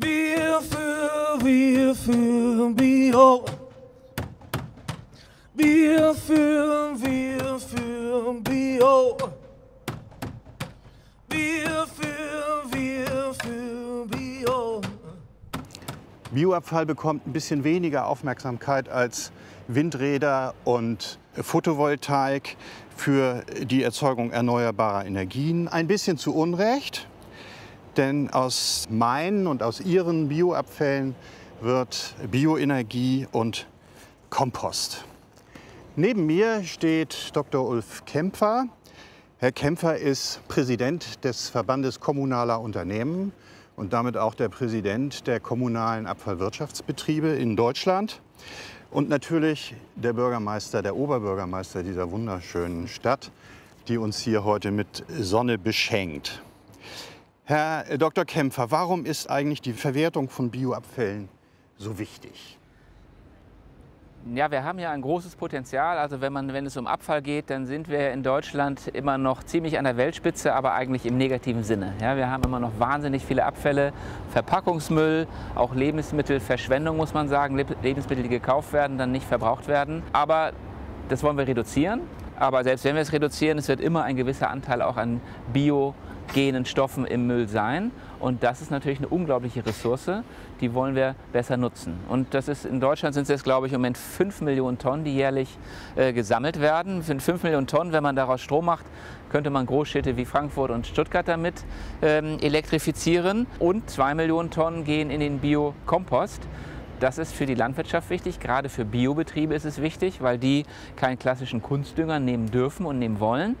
Wir für, wir für Bio. Wir für, wir für Bio. Wir für, wir für Bio. Bioabfall bekommt ein bisschen weniger Aufmerksamkeit als Windräder und Photovoltaik für die Erzeugung erneuerbarer Energien. Ein bisschen zu Unrecht, denn aus meinen und aus ihren Bioabfällen wird Bioenergie und Kompost. Neben mir steht Dr. Ulf Kempfer. Herr Kempfer ist Präsident des Verbandes kommunaler Unternehmen und damit auch der Präsident der kommunalen Abfallwirtschaftsbetriebe in Deutschland und natürlich der Bürgermeister, der Oberbürgermeister dieser wunderschönen Stadt, die uns hier heute mit Sonne beschenkt. Herr Dr. Kempfer, warum ist eigentlich die Verwertung von Bioabfällen so wichtig? Ja, wir haben ja ein großes Potenzial. Also wenn, man, wenn es um Abfall geht, dann sind wir in Deutschland immer noch ziemlich an der Weltspitze, aber eigentlich im negativen Sinne. Ja, wir haben immer noch wahnsinnig viele Abfälle, Verpackungsmüll, auch Lebensmittelverschwendung muss man sagen, Lebensmittel, die gekauft werden, dann nicht verbraucht werden. Aber das wollen wir reduzieren. Aber selbst wenn wir es reduzieren, es wird immer ein gewisser Anteil auch an Bio genen Stoffen im Müll sein. Und das ist natürlich eine unglaubliche Ressource, die wollen wir besser nutzen. Und das ist in Deutschland sind es jetzt, glaube ich, im Moment 5 Millionen Tonnen, die jährlich äh, gesammelt werden. Für 5 Millionen Tonnen, wenn man daraus Strom macht, könnte man Großstädte wie Frankfurt und Stuttgart damit ähm, elektrifizieren. Und 2 Millionen Tonnen gehen in den Biokompost. Das ist für die Landwirtschaft wichtig, gerade für Biobetriebe ist es wichtig, weil die keinen klassischen Kunstdünger nehmen dürfen und nehmen wollen.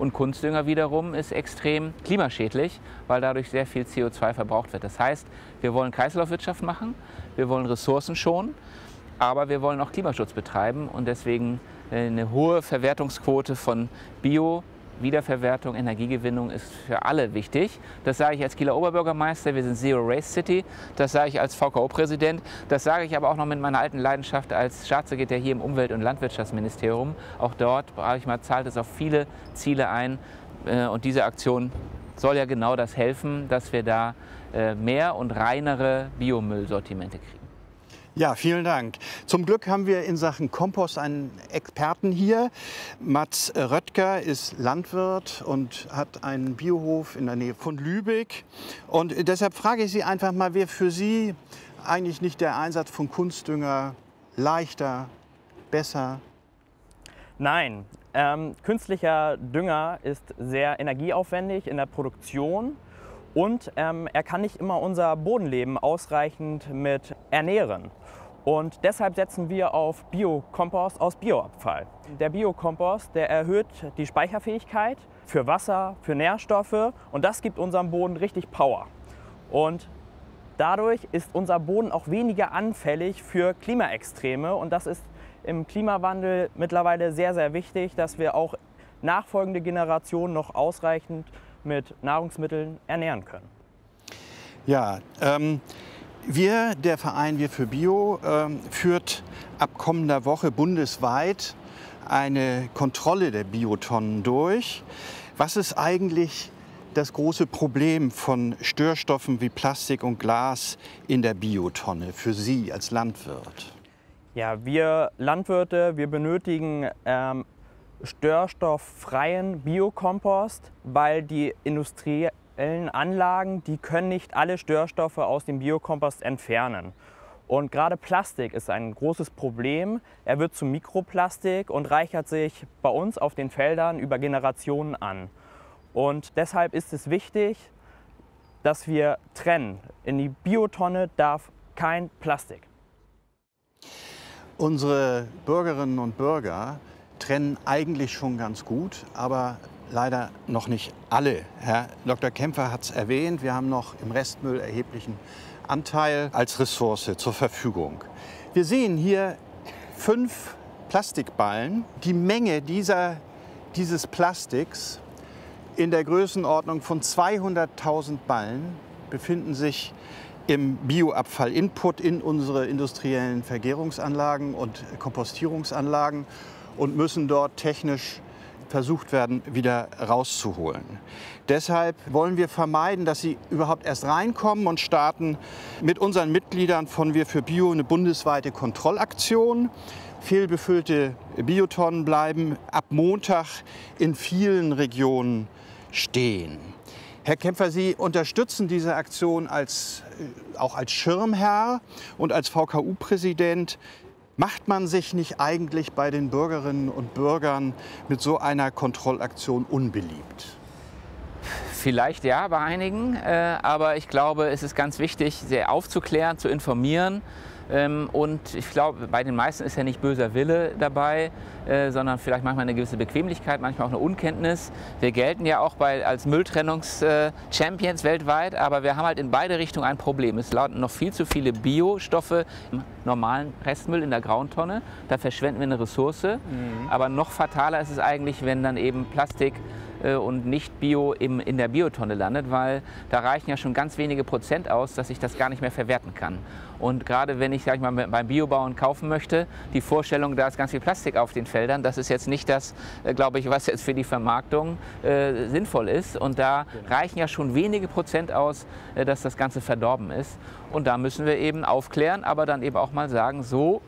Und Kunstdünger wiederum ist extrem klimaschädlich, weil dadurch sehr viel CO2 verbraucht wird. Das heißt, wir wollen Kreislaufwirtschaft machen, wir wollen Ressourcen schonen, aber wir wollen auch Klimaschutz betreiben und deswegen äh, eine hohe Verwertungsquote von Bio, Wiederverwertung, Energiegewinnung ist für alle wichtig. Das sage ich als Kieler Oberbürgermeister. Wir sind Zero Race City. Das sage ich als VKO-Präsident. Das sage ich aber auch noch mit meiner alten Leidenschaft als Staatssekretär hier im Umwelt- und Landwirtschaftsministerium. Auch dort, ich mal, zahlt es auf viele Ziele ein. Äh, und diese Aktion soll ja genau das helfen, dass wir da äh, mehr und reinere Biomüllsortimente kriegen. Ja, vielen Dank. Zum Glück haben wir in Sachen Kompost einen Experten hier. Mats Röttger ist Landwirt und hat einen Biohof in der Nähe von Lübeck. Und deshalb frage ich Sie einfach mal, wäre für Sie eigentlich nicht der Einsatz von Kunstdünger leichter, besser? Nein, ähm, künstlicher Dünger ist sehr energieaufwendig in der Produktion und ähm, er kann nicht immer unser Bodenleben ausreichend mit ernähren. Und deshalb setzen wir auf Biokompost aus Bioabfall. Der Biokompost, der erhöht die Speicherfähigkeit für Wasser, für Nährstoffe und das gibt unserem Boden richtig Power. Und dadurch ist unser Boden auch weniger anfällig für Klimaextreme und das ist im Klimawandel mittlerweile sehr, sehr wichtig, dass wir auch nachfolgende Generationen noch ausreichend mit Nahrungsmitteln ernähren können. Ja, ähm, wir, der Verein Wir für Bio, ähm, führt ab kommender Woche bundesweit eine Kontrolle der Biotonnen durch. Was ist eigentlich das große Problem von Störstoffen wie Plastik und Glas in der Biotonne für Sie als Landwirt? Ja, wir Landwirte, wir benötigen ähm, störstofffreien Biokompost, weil die industriellen Anlagen, die können nicht alle Störstoffe aus dem Biokompost entfernen. Und gerade Plastik ist ein großes Problem. Er wird zu Mikroplastik und reichert sich bei uns auf den Feldern über Generationen an. Und deshalb ist es wichtig, dass wir trennen. In die Biotonne darf kein Plastik. Unsere Bürgerinnen und Bürger trennen eigentlich schon ganz gut, aber leider noch nicht alle. Herr Dr. Kämpfer hat es erwähnt, wir haben noch im Restmüll erheblichen Anteil als Ressource zur Verfügung. Wir sehen hier fünf Plastikballen. Die Menge dieser, dieses Plastiks in der Größenordnung von 200.000 Ballen befinden sich im Bioabfall-Input in unsere industriellen Vergärungsanlagen und Kompostierungsanlagen und müssen dort technisch versucht werden, wieder rauszuholen. Deshalb wollen wir vermeiden, dass sie überhaupt erst reinkommen und starten mit unseren Mitgliedern von Wir für Bio eine bundesweite Kontrollaktion. Fehlbefüllte Biotonnen bleiben ab Montag in vielen Regionen stehen. Herr Kämpfer, Sie unterstützen diese Aktion als, äh, auch als Schirmherr und als VKU-Präsident. Macht man sich nicht eigentlich bei den Bürgerinnen und Bürgern mit so einer Kontrollaktion unbeliebt? Vielleicht ja bei einigen, äh, aber ich glaube, es ist ganz wichtig, sehr aufzuklären, zu informieren und ich glaube, bei den meisten ist ja nicht böser Wille dabei, äh, sondern vielleicht manchmal eine gewisse Bequemlichkeit, manchmal auch eine Unkenntnis. Wir gelten ja auch bei, als Mülltrennungs-Champions weltweit, aber wir haben halt in beide Richtungen ein Problem. Es landen noch viel zu viele Biostoffe im normalen Restmüll in der grauen Tonne. Da verschwenden wir eine Ressource. Mhm. Aber noch fataler ist es eigentlich, wenn dann eben Plastik äh, und nicht Bio im, in der Biotonne landet, weil da reichen ja schon ganz wenige Prozent aus, dass ich das gar nicht mehr verwerten kann. Und gerade wenn ich, sag ich mal, beim Biobauern kaufen möchte, die Vorstellung, da ist ganz viel Plastik auf den Feldern, das ist jetzt nicht das, äh, glaube ich, was jetzt für die Vermarktung äh, sinnvoll ist. Und da reichen ja schon wenige Prozent aus, äh, dass das Ganze verdorben ist. Und da müssen wir eben aufklären, aber dann eben auch mal sagen, so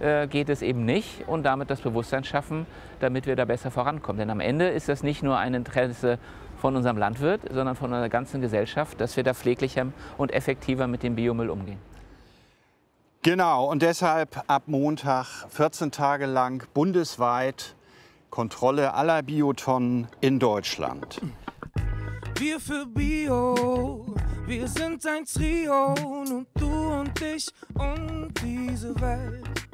äh, geht es eben nicht und damit das Bewusstsein schaffen, damit wir da besser vorankommen. Denn am Ende ist das nicht nur ein Interesse von unserem Landwirt, sondern von unserer ganzen Gesellschaft, dass wir da pfleglicher und effektiver mit dem Biomüll umgehen. Genau, und deshalb ab Montag 14 Tage lang bundesweit Kontrolle aller Biotonnen in Deutschland. Wir für Bio, wir sind ein Trio, und du und ich und diese Welt.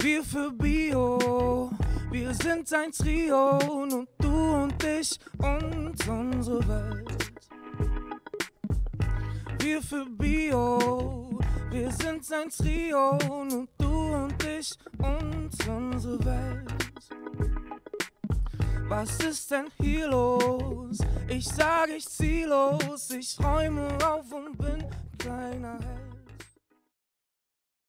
Wir für Bio, wir sind ein Trio, und du und ich und unsere Welt. Wir für Bio, wir sind ein Trio, und du und ich und unsere Welt. Was ist denn hier los? Ich sag, ich zieh los, ich räume auf und bin kleiner Held.